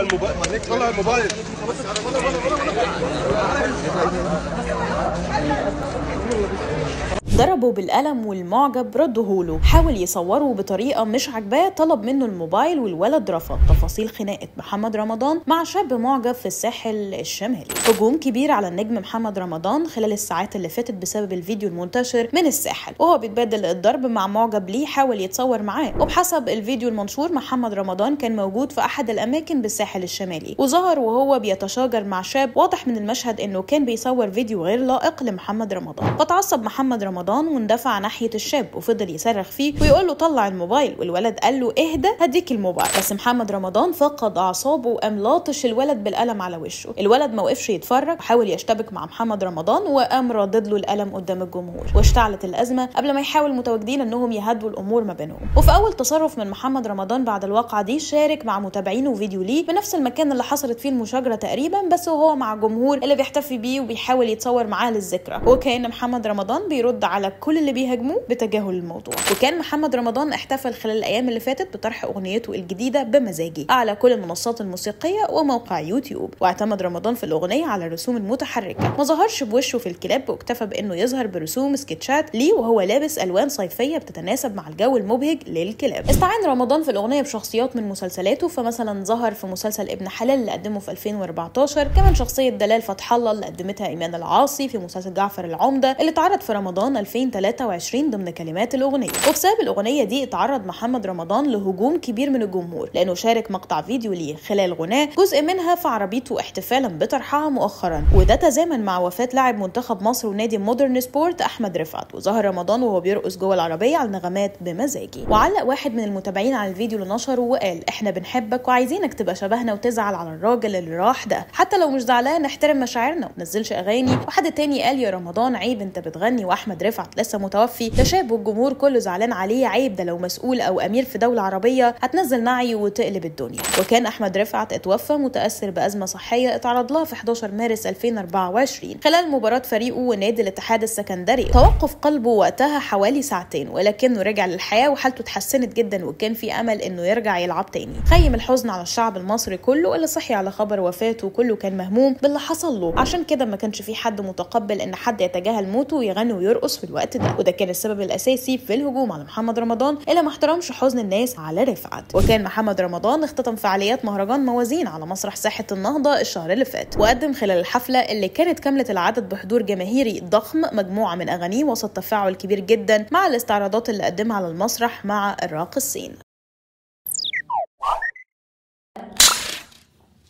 الموبايل طلع الموبايل ضربه بالقلم والمعجب ردهوله حاول يصوره بطريقة مش عاجباه طلب منه الموبايل والولد رفض. تفاصيل خناقة محمد رمضان مع شاب معجب في الساحل الشمالي. هجوم كبير على النجم محمد رمضان خلال الساعات اللي فاتت بسبب الفيديو المنتشر من الساحل. وهو بيتبادل الضرب مع معجب ليه حاول يتصور معاه. وبحسب الفيديو المنشور محمد رمضان كان موجود في أحد الأماكن بالساحل الشمالي. وظهر وهو بيتشاجر مع شاب. واضح من المشهد إنه كان بيصور فيديو غير لائق لمحمد رمضان. فتعصب محمد رمضان واندفع ناحية الشاب وفضل يصرخ فيه ويقول له طلع الموبايل والولد قال له اهدى هديك الموبايل. بس محمد رمضان فقد أعصابه وقام لاطش الولد بالقلم على وشه. الولد ما وقفش يتفرج وحاول يشتبك مع محمد رمضان وقام رادد له القلم قدام الجمهور. واشتعلت الأزمة قبل ما يحاول المتواجدين إنهم يهدوا الأمور ما بينهم. وفي أول تصرف من محمد رمضان بعد الواقعة دي شارك مع متابعينه فيديو ليه بنفس المكان اللي حصلت فيه المشاجرة تقريبا بس وهو مع جمهور اللي بيحتفي بيه وبيحاول يتصور معاه للذكرى. وكأن محمد رمضان بيرد على كل اللي بيهاجموه بتجاهل الموضوع. وكان محمد رمضان احتفل خلال الأيام اللي فاتت بطرح أغنيته الجديدة بمزاجي على كل المنصات الموسيقية وموقع يوتيوب. واعتمد رمضان في الأغنية على الرسوم المتحركة. ما ظهرش بوشه في الكليب واكتفى بأنه يظهر برسوم سكتشات ليه وهو لابس ألوان صيفية بتتناسب مع الجو المبهج للكليب استعان رمضان في الأغنية بشخصيات من مسلسلاته فمثلا ظهر في مسلسل ابن حلال اللي قدمه في 2014 كمان شخصية دلال فتح الله اللي قدمتها إيمان العاصي في مسلسل جعفر العمدة اللي اتعرض في رمضان 2023 ضمن كلمات الأغنية. وبسبب الأغنية دي اتعرض محمد رمضان لهجوم كبير من الجمهور لأنه شارك مقطع فيديو ليه خلال غناه جزء منها في عربيته احتفالا بطرحها مؤخرا. وده تزامن مع وفاة لاعب منتخب مصر ونادي مودرن سبورت أحمد رفعت. وظهر رمضان وهو بيرقص جوه العربية على نغمات بمزاجي. وعلق واحد من المتابعين على الفيديو اللي نشره وقال إحنا بنحبك وعايزينك تبقى شبهنا وتزعل على الراجل اللي راح ده. حتى لو مش زعلان احترم مشاعرنا ومنزلش أغاني. وحد تاني قال يا رمضان عيب أنت بتغني وأحمد رفعت لسه متوفي. ده شاب والجمهور كله زعلان عليه. عيب ده لو مسؤول أو أمير في دولة عربية هتنزل نعي وتقلب الدنيا. وكان أحمد رفعت اتوفى متأثر بأزمة صحية اتعرض لها في 11 مارس 2024 خلال مباراة فريقه ونادي الاتحاد السكندري. توقف قلبه وقتها حوالي ساعتين ولكنه رجع للحياة وحالته اتحسنت جدا وكان في أمل إنه يرجع يلعب تاني. خيم الحزن على الشعب المصري كله اللي صحي على خبر وفاته وكله كان مهموم باللي حصل له. عشان كده ما كانش في حد متقبل إن حد يتجاهل موته ويغني ويرقص في الوقت ده وده كان السبب الأساسي في الهجوم على محمد رمضان اللي ما احترمش حزن الناس على رفعت. وكان محمد رمضان اختتم فعاليات مهرجان موازين على مسرح ساحة النهضة الشهر اللي فات. وقدم خلال الحفلة اللي كانت كاملة العدد بحضور جماهيري ضخم مجموعة من أغانيه وسط تفاعل كبير جدا مع الاستعراضات اللي قدمها على المسرح مع الراقصين.